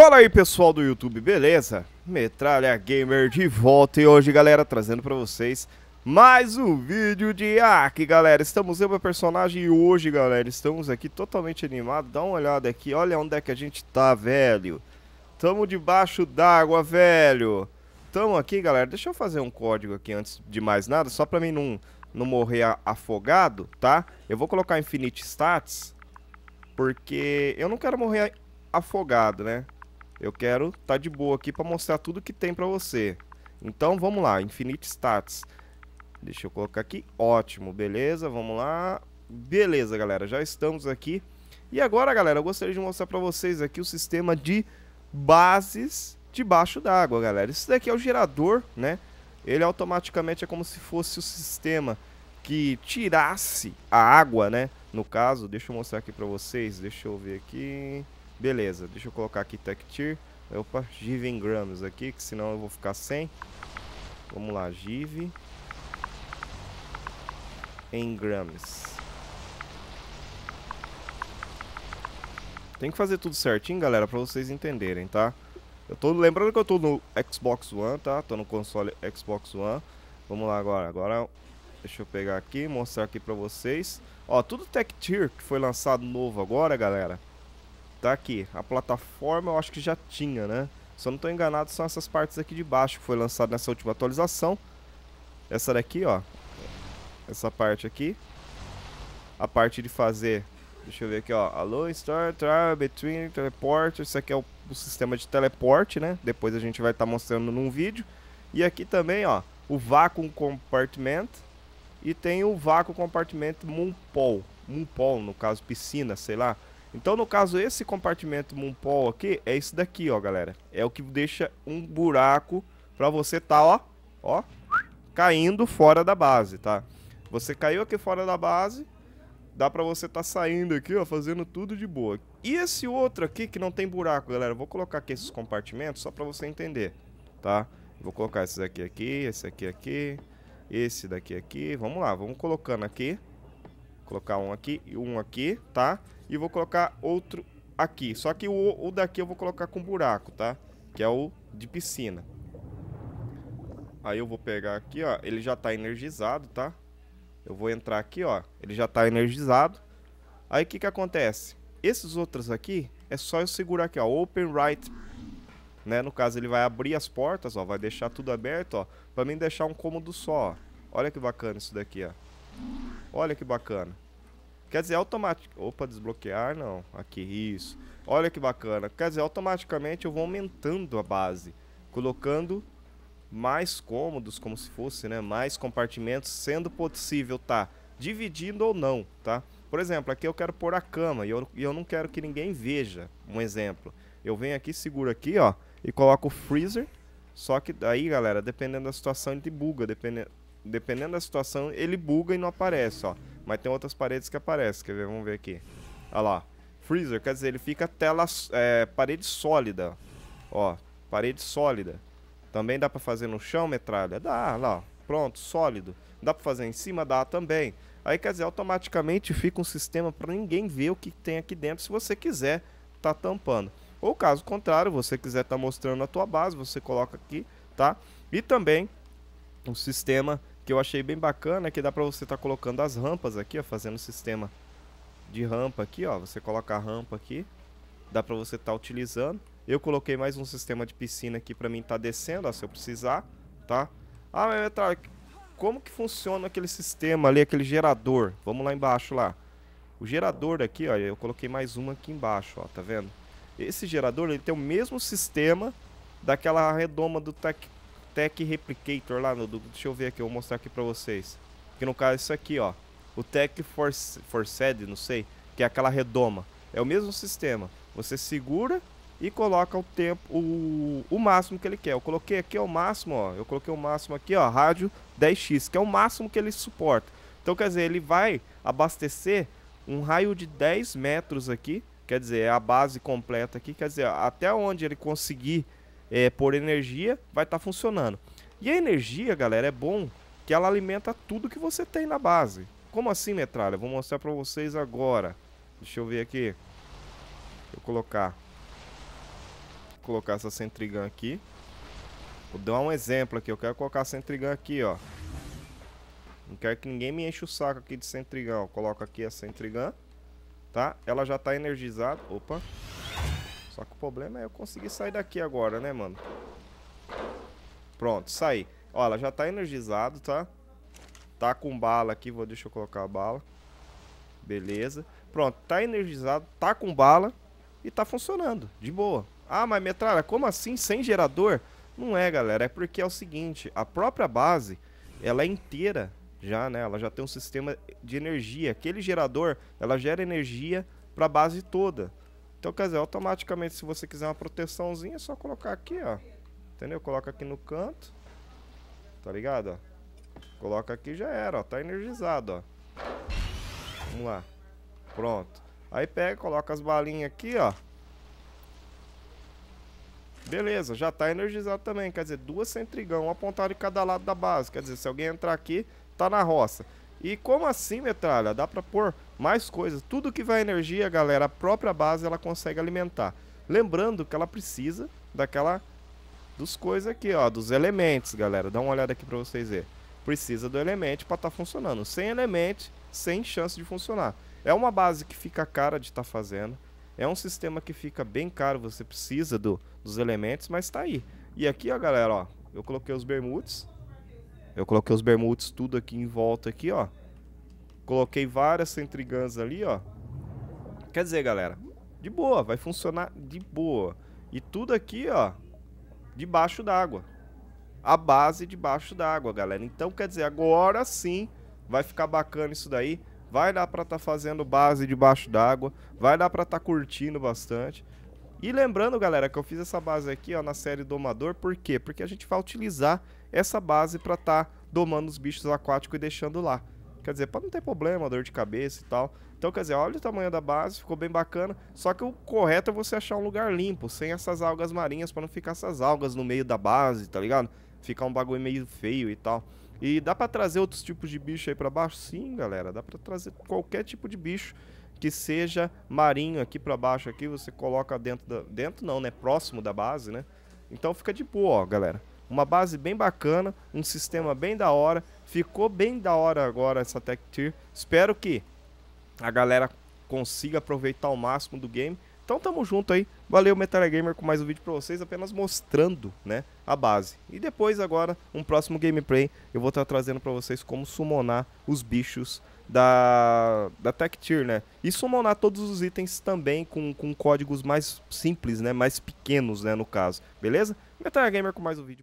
Fala aí pessoal do YouTube, beleza? Metralha Gamer de volta e hoje galera trazendo pra vocês mais um vídeo de Ark galera Estamos eu meu personagem e hoje galera estamos aqui totalmente animados Dá uma olhada aqui, olha onde é que a gente tá velho Tamo debaixo d'água velho Tamo aqui galera, deixa eu fazer um código aqui antes de mais nada Só pra mim não, não morrer afogado, tá? Eu vou colocar Infinite Stats Porque eu não quero morrer afogado, né? Eu quero estar tá de boa aqui para mostrar tudo que tem para você. Então vamos lá, Infinite Stats. Deixa eu colocar aqui, ótimo, beleza, vamos lá. Beleza, galera, já estamos aqui. E agora, galera, eu gostaria de mostrar para vocês aqui o sistema de bases debaixo d'água, galera. Isso daqui é o gerador, né? Ele automaticamente é como se fosse o sistema que tirasse a água, né? No caso, deixa eu mostrar aqui para vocês, deixa eu ver aqui... Beleza, deixa eu colocar aqui Tech Tier. Opa, Give em grams aqui, que senão eu vou ficar sem. Vamos lá, Give em grams. Tem que fazer tudo certinho, galera, pra vocês entenderem, tá? Eu tô lembrando que eu tô no Xbox One, tá? Tô no console Xbox One. Vamos lá agora. Agora, deixa eu pegar aqui, mostrar aqui pra vocês. Ó, tudo Tech Tier que foi lançado novo agora, galera. Tá aqui. A plataforma eu acho que já tinha, né? Se eu não estou enganado, são essas partes aqui de baixo que foi lançado nessa última atualização. Essa daqui, ó. Essa parte aqui. A parte de fazer... Deixa eu ver aqui, ó. Alô, Start, Travel, Between, Teleport. Isso aqui é o, o, sistema de teleporte, né? Depois a gente vai estar tá mostrando num vídeo. E aqui também, ó. O Vacuum Compartment. E tem o Vacuum Compartment Moonpool. Moonpool, no caso, piscina, sei lá. Então, no caso, esse compartimento Moonpol aqui é isso daqui, ó, galera. É o que deixa um buraco pra você tá, ó, ó, caindo fora da base, tá? Você caiu aqui fora da base, dá pra você tá saindo aqui, ó, fazendo tudo de boa. E esse outro aqui que não tem buraco, galera, vou colocar aqui esses compartimentos só pra você entender, tá? Vou colocar esses aqui aqui, esse aqui aqui, esse daqui aqui. Vamos lá, vamos colocando aqui. Colocar um aqui e um aqui, tá? E vou colocar outro aqui. Só que o, o daqui eu vou colocar com buraco, tá? Que é o de piscina. Aí eu vou pegar aqui, ó. Ele já tá energizado, tá? Eu vou entrar aqui, ó. Ele já tá energizado. Aí o que que acontece? Esses outros aqui, é só eu segurar aqui, ó. Open right. Né? No caso, ele vai abrir as portas, ó. Vai deixar tudo aberto, ó. Pra mim deixar um cômodo só, ó. Olha que bacana isso daqui, ó. Olha que bacana. Quer dizer, automático. Opa, desbloquear, não. Aqui, isso. Olha que bacana. Quer dizer, automaticamente eu vou aumentando a base. Colocando mais cômodos, como se fosse, né? Mais compartimentos, sendo possível, tá? Dividindo ou não, tá? Por exemplo, aqui eu quero pôr a cama e eu, e eu não quero que ninguém veja. Um exemplo. Eu venho aqui, seguro aqui, ó. E coloco o freezer. Só que daí, galera, dependendo da situação, ele buga. Dependendo, dependendo da situação, ele buga e não aparece, ó. Mas tem outras paredes que aparecem, quer ver? Vamos ver aqui. Olha lá. Freezer, quer dizer, ele fica tela, é, parede sólida. Ó, parede sólida. Também dá pra fazer no chão, metralha? Dá, lá, pronto, sólido. Dá pra fazer em cima? Dá também. Aí, quer dizer, automaticamente fica um sistema para ninguém ver o que tem aqui dentro, se você quiser tá tampando. Ou caso contrário, você quiser tá mostrando a tua base, você coloca aqui, tá? E também um sistema que eu achei bem bacana é que dá pra você estar tá colocando as rampas aqui, ó, fazendo sistema de rampa aqui, ó. Você coloca a rampa aqui, dá pra você estar tá utilizando. Eu coloquei mais um sistema de piscina aqui pra mim estar tá descendo, ó, se eu precisar, tá? Ah, mas tá, como que funciona aquele sistema ali, aquele gerador? Vamos lá embaixo lá. O gerador daqui, ó, eu coloquei mais um aqui embaixo, ó, tá vendo? Esse gerador, ele tem o mesmo sistema daquela redoma do Tech Tech Replicator lá no. Deixa eu ver aqui, eu vou mostrar aqui pra vocês. Que no caso é isso aqui, ó. O Tech Force, Forced, não sei, que é aquela redoma. É o mesmo sistema. Você segura e coloca o tempo, o, o máximo que ele quer. Eu coloquei aqui o máximo, ó. Eu coloquei o máximo aqui, ó, rádio 10x, que é o máximo que ele suporta. Então, quer dizer, ele vai abastecer um raio de 10 metros aqui. Quer dizer, é a base completa aqui. Quer dizer, até onde ele conseguir é, por energia, vai estar tá funcionando. E a energia, galera, é bom que ela alimenta tudo que você tem na base. Como assim, metralha? Vou mostrar pra vocês agora. Deixa eu ver aqui. Vou colocar. colocar essa Centrigun aqui. Vou dar um exemplo aqui. Eu quero colocar a Centrigun aqui, ó. Não quero que ninguém me enche o saco aqui de Centrigun. Coloca aqui a Centrigun. Tá? Ela já tá energizada. Opa. Só que o problema é eu conseguir sair daqui agora, né, mano? Pronto, saí. Ó, ela já tá energizado, tá? Tá com bala aqui. Vou, deixa eu colocar a bala. Beleza. Pronto, tá energizado, tá com bala e tá funcionando, de boa. Ah, mas metralha, como assim sem gerador? Não é, galera, é porque é o seguinte, a própria base, ela é inteira já, né? Ela já tem um sistema de energia. Aquele gerador, ela gera energia para a base toda. Então, quer dizer, automaticamente, se você quiser uma proteçãozinha, é só colocar aqui, ó. Entendeu? Coloca aqui no canto. Tá ligado? Coloca aqui já era, ó. Tá energizado, ó. Vamos lá. Pronto. Aí pega, coloca as balinhas aqui, ó. Beleza, já tá energizado também. Quer dizer, duas centrigão, um apontado em cada lado da base. Quer dizer, se alguém entrar aqui, tá na roça. E como assim, metralha? Dá pra pôr mais coisas. Tudo que vai energia, galera, a própria base ela consegue alimentar. Lembrando que ela precisa daquela... Dos coisas aqui, ó. Dos elementos, galera. Dá uma olhada aqui pra vocês verem. Precisa do elemento pra estar tá funcionando. Sem elemento, sem chance de funcionar. É uma base que fica cara de estar tá fazendo. É um sistema que fica bem caro, você precisa do, dos elementos, mas está aí. E aqui, ó, galera, ó, eu coloquei os bermudes. Eu coloquei os bermudes tudo aqui em volta aqui, ó. Coloquei várias centrigãs ali, ó. Quer dizer, galera, de boa, vai funcionar de boa. E tudo aqui, ó, debaixo d'água. A base debaixo d'água, galera. Então, quer dizer, agora sim vai ficar bacana isso daí. Vai dar para estar tá fazendo base debaixo d'água, vai dar para estar tá curtindo bastante. E lembrando, galera, que eu fiz essa base aqui ó, na série Domador, por quê? Porque a gente vai utilizar essa base para estar tá domando os bichos aquáticos e deixando lá. Quer dizer, para não ter problema, dor de cabeça e tal. Então, quer dizer, olha o tamanho da base, ficou bem bacana. Só que o correto é você achar um lugar limpo, sem essas algas marinhas, para não ficar essas algas no meio da base, tá ligado? Ficar um bagulho meio feio e tal. E dá pra trazer outros tipos de bicho aí pra baixo? Sim, galera. Dá pra trazer qualquer tipo de bicho que seja marinho aqui pra baixo. Aqui você coloca dentro da... Dentro não, né? Próximo da base, né? Então fica de boa, ó, galera. Uma base bem bacana, um sistema bem da hora. Ficou bem da hora agora essa Tech Tier. Espero que a galera consiga aproveitar o máximo do game. Então tamo junto aí. Valeu, Metal Gamer, com mais um vídeo pra vocês, apenas mostrando, né, a base. E depois, agora, um próximo gameplay, eu vou estar tá trazendo pra vocês como summonar os bichos da, da Tech Tier, né? E summonar todos os itens também com, com códigos mais simples, né, mais pequenos, né, no caso. Beleza? Metal Gamer com mais um vídeo.